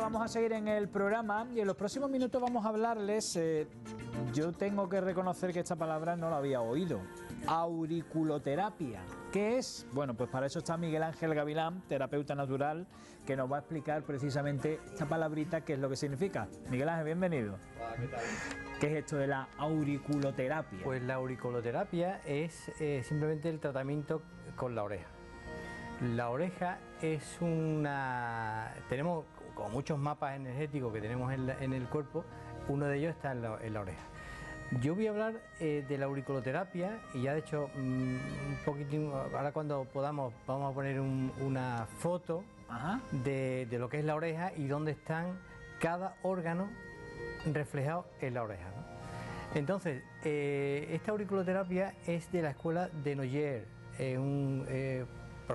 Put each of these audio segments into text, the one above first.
vamos a seguir en el programa y en los próximos minutos vamos a hablarles, eh, yo tengo que reconocer que esta palabra no la había oído, auriculoterapia. ¿Qué es? Bueno, pues para eso está Miguel Ángel Gavilán, terapeuta natural, que nos va a explicar precisamente esta palabrita, qué es lo que significa. Miguel Ángel, bienvenido. Hola, ¿qué tal? ¿Qué es esto de la auriculoterapia? Pues la auriculoterapia es eh, simplemente el tratamiento con la oreja. La oreja es una... Tenemos como muchos mapas energéticos que tenemos en, la- en el cuerpo, uno de ellos está en la, en la oreja. Yo voy a hablar eh, de la auriculoterapia y ya de hecho mm, un poquitín, ahora cuando podamos vamos a poner un- una foto de, de lo que es la oreja y dónde están cada órgano reflejado en la oreja. ¿no? Entonces, eh, esta auriculoterapia es de la escuela de Noyer, eh, un eh,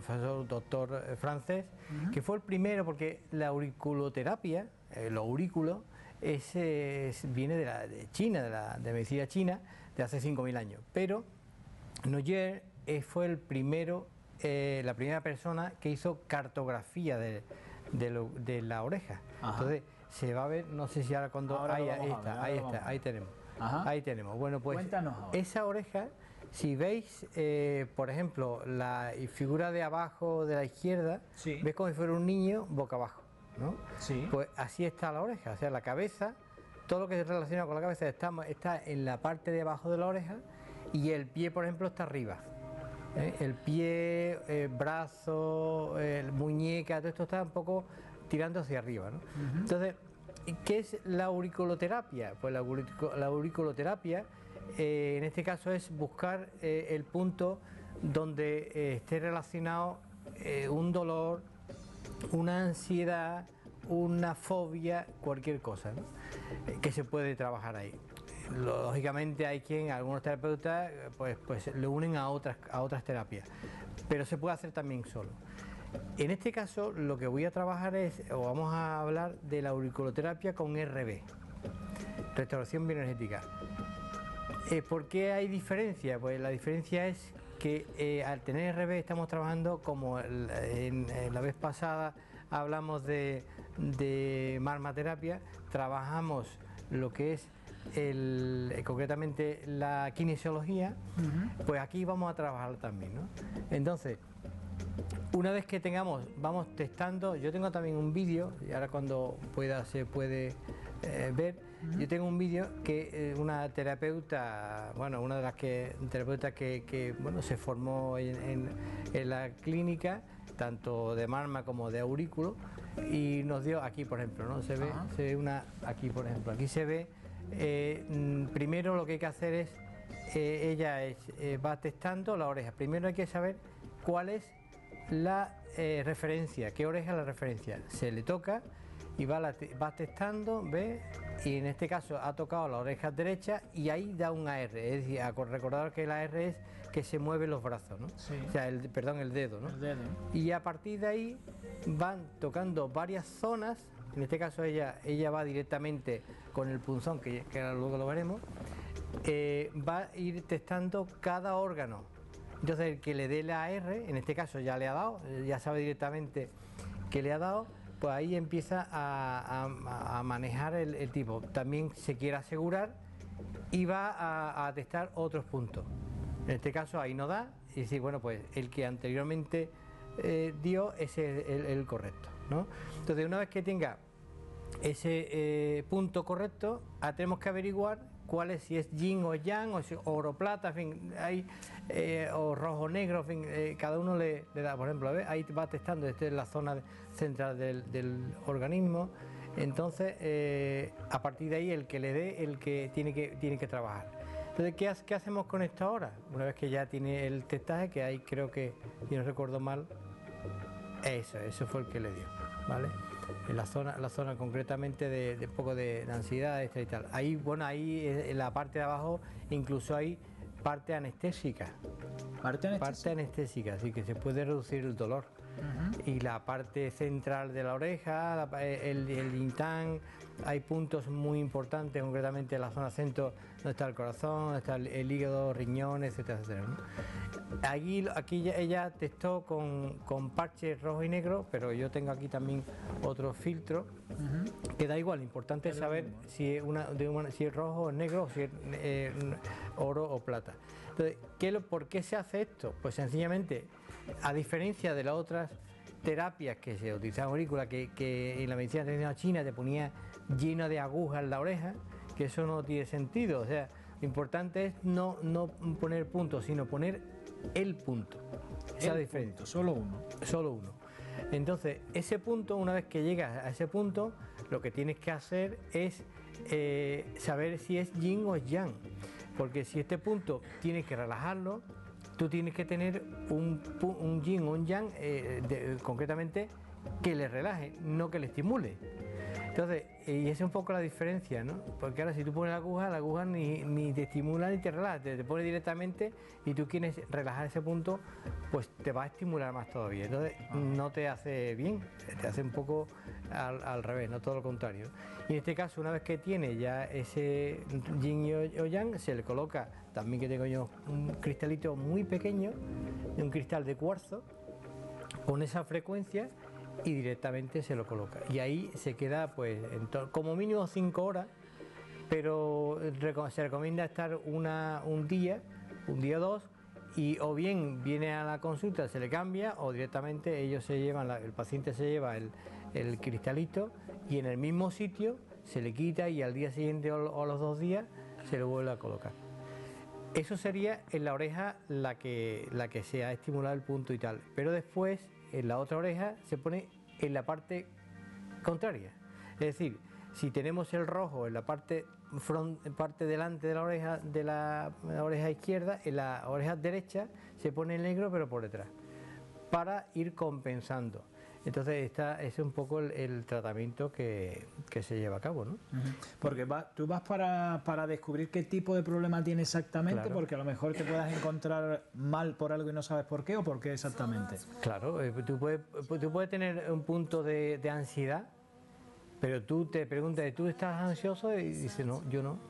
profesor, doctor eh, francés, que fue el primero porque la auriculoterapia, eh, el aurículo, es, eh, es- viene de, la, de China, de la de medicina china, de hace 5.000 años. Pero Noyer eh, fue el primero, eh, la primera persona que hizo cartografía de, de lo- de la oreja. Ajá. Entonces se va a ver, no sé si ahora cuando Ahora ahí, está, ver, ahí está, ahí tenemos, Ajá. ahí tenemos. Bueno, pues Cuéntanos ahora. esa oreja, si veis, eh, por ejemplo, la figura de abajo de la izquierda, Sí. ves como si fuera un niño boca abajo, ¿no? Sí. Pues así está la oreja, o sea, la cabeza, todo lo que se relaciona con la cabeza está, está en la parte de abajo de la oreja y el pie, por ejemplo, está arriba. ¿eh? El pie, el brazo, el muñeca, todo esto está un poco tirando hacia arriba. ¿no? Entonces, ¿qué es la auriculoterapia? Pues la auriculoterapia, eh, en este caso, es buscar eh, el punto donde eh, esté relacionado un dolor, una ansiedad, una fobia, cualquier cosa, que se puede trabajar ahí. Lógicamente hay quien, algunos terapeutas, pues, pues le unen a otras, a otras terapias, pero se puede hacer también solo. En este caso lo que voy a trabajar es, o vamos a hablar de la auriculoterapia con RB, restauración bioenergética. Eh, ¿Por qué hay diferencia? Pues la diferencia es que eh, al tener RB estamos trabajando como el- en, en la vez pasada hablamos de, de marmaterapia, trabajamos lo que es el, eh, concretamente la kinesiología, pues aquí vamos a trabajar también. ¿no? Entonces, una vez que tengamos, vamos testando, yo tengo también un vídeo, y ahora cuando pueda se puede eh, ver, yo tengo un vídeo que eh, una terapeuta, bueno, una de las que terapeutas que, que, bueno, se formó en, en- en la clínica, tanto de marma como de aurículo, y nos dio aquí, por ejemplo, ¿no? Se ve, se ve una, aquí, por ejemplo, aquí se ve, eh, mm, primero lo que hay que hacer es, ella es, va testando la oreja, primero hay que saber cuál es la referencia, qué oreja es la referencia. Se le toca y va, testando, ve, y en este caso ha tocado la oreja derecha y ahí da un AR, es decir, recordar que el AR es que se mueven los brazos, ¿no? Sí. O sea, el, perdón, el dedo, ¿no? El dedo. Y a partir de ahí van tocando varias zonas, en este caso ella, ella va directamente con el punzón, que, que ahora luego lo veremos, eh, va a ir testando cada órgano. Entonces el que le dé la AR, en este caso ya le ha dado, eh, ya sabe directamente que le ha dado, pues ahí empieza a, manejar el, tipo. También se quiere asegurar y va a, a testar otros puntos. En este caso ahí no da y decir, bueno, pues el que anteriormente eh, dio es el, el- el correcto. ¿no? Entonces una vez que tenga ese eh, punto correcto, ah, tenemos que averiguar cuál es, si es yin o yang, o si oro plata, en fin, hay, eh, o rojo negro, en fin, eh, cada uno le, da, por ejemplo, ¿ves? ahí va testando, esta es la zona central del, organismo, entonces eh, a partir de ahí el que le dé, el que tiene que, tiene que trabajar. Entonces, ¿qué, qué hacemos con esto ahora? Una vez que ya tiene el testaje, que hay creo que, si no recuerdo mal, eso, eso fue el que le dio, ¿vale? En la zona, la zona concretamente de, de poco de, de ansiedad esta y tal. Ahí, bueno, ahí en la parte de abajo incluso hay parte anestésica, Parte este parte anestésica, así que se puede reducir el dolor. Y la parte central de la oreja, la pa- el, el intán, hay puntos muy importantes, concretamente en la zona centro, donde está el corazón, donde está el, hígado, riñones, etcétera, etcétera. Aquí, aquí ella testó con, con parches rojo y negro, pero yo tengo aquí también otro filtro, que da igual, lo importante es saber si es, una, de si es rojo o negro, si es eh, oro o plata. Entonces, ¿qué, ¿por qué se hace esto? Pues sencillamente, a diferencia de las otras terapias que se utilizaban aurícula, que, que en la medicina tradicional china te ponía lleno de agujas en la oreja, que eso no tiene sentido. O sea, lo importante es no, no poner punto, sino poner el punto. Esa diferente. solo uno. Solo uno. Entonces, ese punto, una vez que llegas a ese punto, lo que tienes que hacer es eh, saber si es yin o yang. Porque si este punto tienes que relajarlo, tú tienes que tener un, un yin o un yang, eh, concretamente, que le relaje, no que le estimule. Entonces, y esa es un poco la diferencia, ¿no? Porque ahora si tú pones la aguja, la aguja ni, te estimula ni te relaja, te, pone directamente y tú quieres relajar ese punto, pues te va a estimular más todavía. Entonces, ah. no te hace bien, te hace un poco al, revés, no todo lo contrario. Y en este caso, una vez que tiene ya ese yin o yang, se le coloca, también que tengo yo, un cristalito muy pequeño, un cristal de cuarzo, con esa frecuencia y directamente se lo coloca. Y ahí se queda pues como mínimo 5 horas, pero se recomienda estar una, un día, un día o dos, y o bien viene a la consulta, se le cambia, o directamente ellos se llevan, el paciente se lleva el, el, cristalito y en el mismo sitio se le quita y al día siguiente o, los dos días se lo vuelve a colocar. Eso sería en la oreja la que, la que se ha estimulado el punto y tal, pero después en la otra oreja se pone en la parte contraria. Es decir, si tenemos el rojo en la parte, front, parte delante de la oreja de la, oreja izquierda, en la oreja derecha se pone el negro pero por detrás, para ir compensando. Entonces, esta es un poco el, tratamiento que, se lleva a cabo, ¿no? Porque tú vas para, descubrir qué tipo de problema tiene exactamente, porque a lo mejor te puedas encontrar mal por algo y no sabes por qué o por qué exactamente. Claro, eh, tú, puedes, tú puedes tener un punto de, de ansiedad, pero tú te preguntas, ¿tú estás ansioso? Y dices, no, yo no.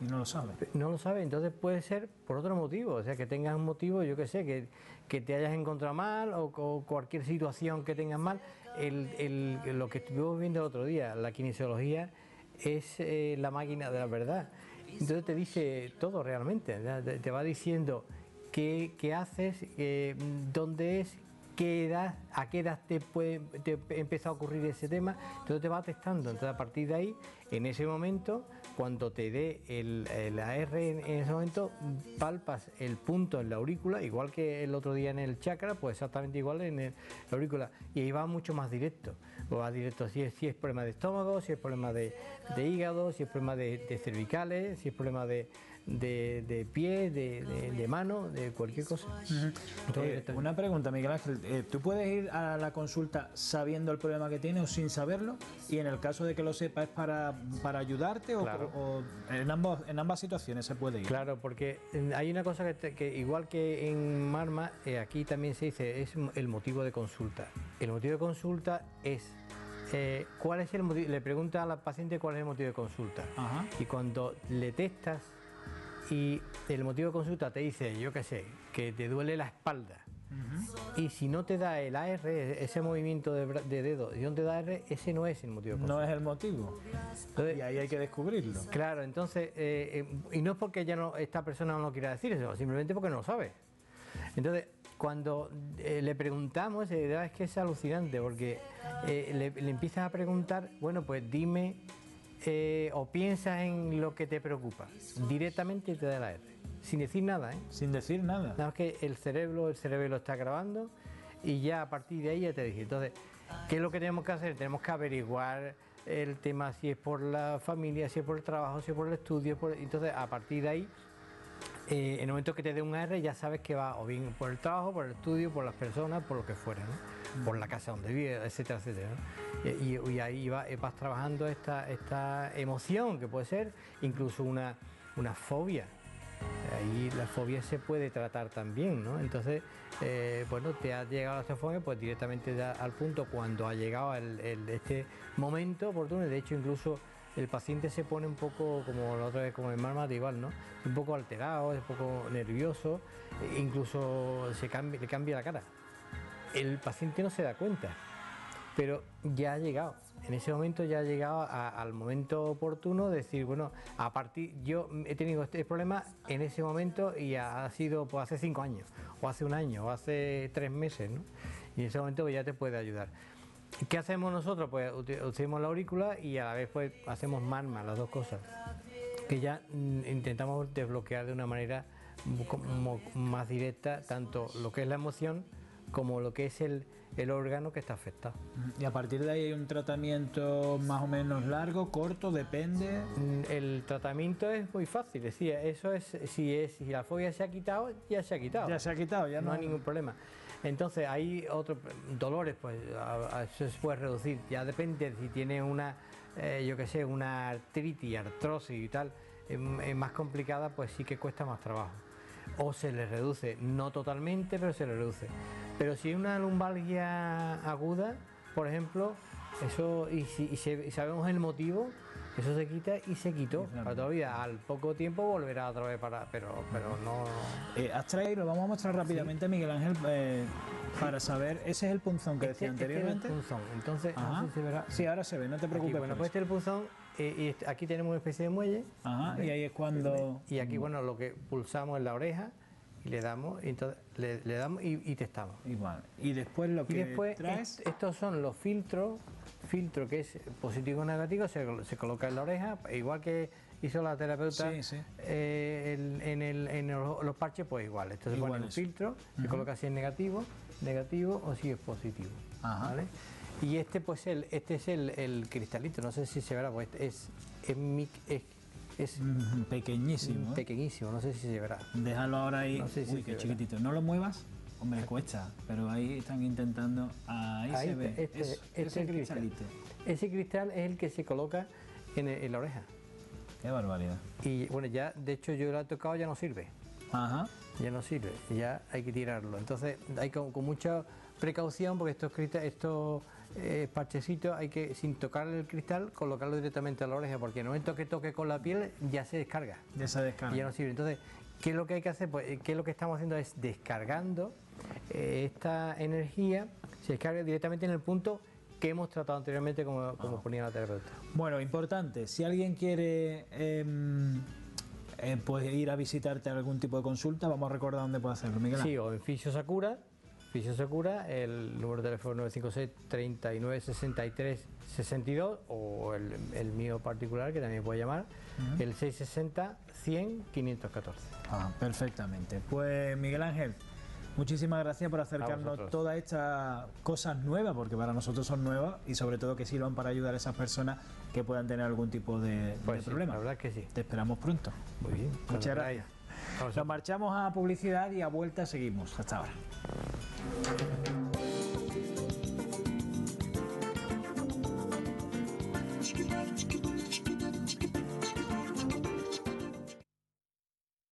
Y no lo sabe. No lo sabe, entonces puede ser por otro motivo, o sea, que tengas un motivo, yo qué sé, que, que te hayas encontrado mal o, cualquier situación que tengas mal. Lo que estuvimos viendo el otro día, la kinesiología es eh, la máquina de la verdad. Entonces te dice todo realmente, te va diciendo qué, qué haces, eh, dónde es, qué edad, a qué edad te, puede, te empieza a ocurrir ese tema, entonces te va testando. Entonces a partir de ahí, en ese momento, cuando te dé el, AR en, ese momento, palpas el punto en la aurícula, igual que el otro día en el chakra, pues exactamente igual en la aurícula, y ahí va mucho más directo. Va directo si es, si es problema de estómago, si es problema de, hígado, si es problema de cervicales, si es problema de de, de pie, de, de, mano, de cualquier cosa. Eh, una pregunta, Miguel Ángel. Eh, ¿Tú puedes ir a la consulta sabiendo el problema que tiene o sin saberlo? Y en el caso de que lo sepa, ¿es para, para ayudarte o, en, ambos, en ambas situaciones se puede ir? Claro, porque hay una cosa que, igual que en Marma, eh, aquí también se dice, es el motivo de consulta. El motivo de consulta es ¿cuál es el motivo? Le pregunta a la paciente cuál es el motivo de consulta. Y cuando le testas y el motivo de consulta te dice, yo qué sé, que te duele la espalda. Y si no te da el AR, ese movimiento de, dedo, y no te da AR, ese no es el motivo. No es el motivo. y ahí hay que descubrirlo. Claro, entonces, eh, eh, y no es porque ya no, esta persona no lo quiera decir, eso, simplemente porque no lo sabe. Entonces, cuando eh, le preguntamos, es que es alucinante, porque le, le empiezas a preguntar, bueno, pues dime eh, o piensas en lo que te preocupa, directamente te da la R, sin decir nada, ¿eh? Sin decir nada. Nada más que el cerebro, el cerebro lo está grabando y ya a partir de ahí ya te dije. Entonces, ¿qué es lo que tenemos que hacer? Tenemos que averiguar el tema si es por la familia, si es por el trabajo, si es por el estudio. Entonces, a partir de ahí, eh, en el momento que te dé un R, ya sabes que va o bien por el trabajo, por el estudio, por las personas, por lo que fuera, ¿no? Por la casa donde vive, etcétera, etcétera. Y, ahí vas trabajando esta, esta emoción que puede ser incluso una, una fobia. Ahí la fobia se puede tratar también, ¿no? Entonces, eh, bueno, te ha llegado la fobia, pues directamente al punto cuando ha llegado este momento oportuno. De hecho, incluso el paciente se pone un poco, como la otra vez, como el marmate igual, ¿no? Un poco alterado, un poco nervioso, e incluso se le cambia la cara. El paciente no se da cuenta, pero ya ha llegado. En ese momento ya ha llegado al momento oportuno de decir, bueno, a partir, yo he tenido este problema en ese momento y ha sido pues, hace cinco años, o hace un año, o hace tres meses, ¿no? Y en ese momento ya te puede ayudar. ¿Qué hacemos nosotros? Pues uti- utilizamos la aurícula y a la vez pues hacemos marma, las dos cosas, que ya mm, intentamos desbloquear de una manera como más directa tanto lo que es la emoción como lo que es el, el órgano que está afectado. Y a partir de ahí hay un tratamiento más o menos largo, corto, depende. Mm, El tratamiento es muy fácil, es decir, eso es si es si la fobia se ha quitado, ya se ha quitado. Ya se ha quitado, ya no, no, hay ningún problema. Entonces hay otros dolores, pues a- a eso se puede reducir. Ya depende si tiene una, eh, yo qué sé, una artritis, artrosis y tal, es es más complicada, pues sí que cuesta más trabajo. O se le reduce, no totalmente, pero se le reduce. Pero si una lumbalgia aguda, por ejemplo, eso y si y se- y sabemos el motivo, eso se quita y se quitó para toda la vida. Al poco tiempo volverá otra vez para, pero, pero no. Eh, has traído, lo vamos a mostrar rápidamente, Miguel Ángel, eh, para saber. Ese es el punzón que decía Este- este es el anteriormente. punzón. Entonces, no sé si verá. Sí, ahora se ve, no te Aquí, preocupes. bueno, pues este es el punzón eh, y este- aquí tenemos una especie de muelle. Ajá, y ahí es cuando. Y aquí, bueno, lo que pulsamos en la oreja y le damos, y entonces le, le damos y, y testamos. Igual. Y después lo Y que después, traes. est- estos son los filtros, filtro que es positivo o negativo, se, se coloca en la oreja, igual que hizo la terapeuta Sí, sí. eh, el- en, el- en los, parches, pues igual. Esto se pone un filtro, se coloca si es negativo, negativo o si es positivo. Ajá. ¿vale? Y este pues el, este es el, el cristalito, no sé si se verá, pues es, es, mic- es, es Mm, Pequeñísimo. ¿eh? pequeñísimo, no sé si se verá. Déjalo ahora ahí. No sé si Uy, qué verá. chiquitito. No lo muevas. Hombre, cuesta. Pero ahí están intentando. Ahí, Ahí se ve. este- Es- este ese es el cristal. cristalito. Ese cristal es el que se coloca en, en la oreja. Qué barbaridad. Y bueno, ya, de hecho, yo lo he tocado, ya no sirve. Ajá. Ya no sirve, ya hay que tirarlo. Entonces, hay con, con mucha precaución, porque estos, estos eh, parchecitos hay que, sin tocar el cristal, colocarlo directamente a la oreja, porque en el momento que toque con la piel, ya se descarga. Ya se descarga. Ya no sirve. Entonces, ¿qué es lo que hay que hacer? Pues, eh, ¿qué es lo que estamos haciendo? Es descargando eh, esta energía, se descarga directamente en el punto que hemos tratado anteriormente, como, como ponía la terapeuta. Bueno, importante, si alguien quiere eh, pues ir a visitarte a algún tipo de consulta, vamos a recordar dónde puede hacerlo, Miguel. Sí, o en Fisio Sakura, Fisio Sakura, el número de teléfono 956 39 63 62 o el, el mío particular que también puede llamar, el 660 100 514. Ah, perfectamente. Pues Miguel Ángel, muchísimas gracias por acercarnos todas estas cosas nuevas, porque para nosotros son nuevas y sobre todo que sirvan para ayudar a esas personas que puedan tener algún tipo de, de Pues sí, problema. la verdad que sí. Te esperamos pronto. Muy bien. Muchas cuando gracias. Nos marchamos a publicidad y a vuelta seguimos. Hasta ahora.